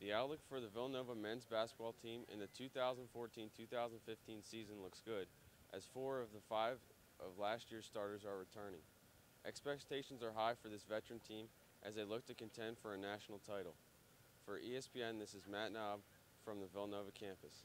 The outlook for the Villanova men's basketball team in the 2014-2015 season looks good, as four of the five of last year's starters are returning. Expectations are high for this veteran team as they look to contend for a national title. For ESPN, this is Matt Knob from the Villanova campus.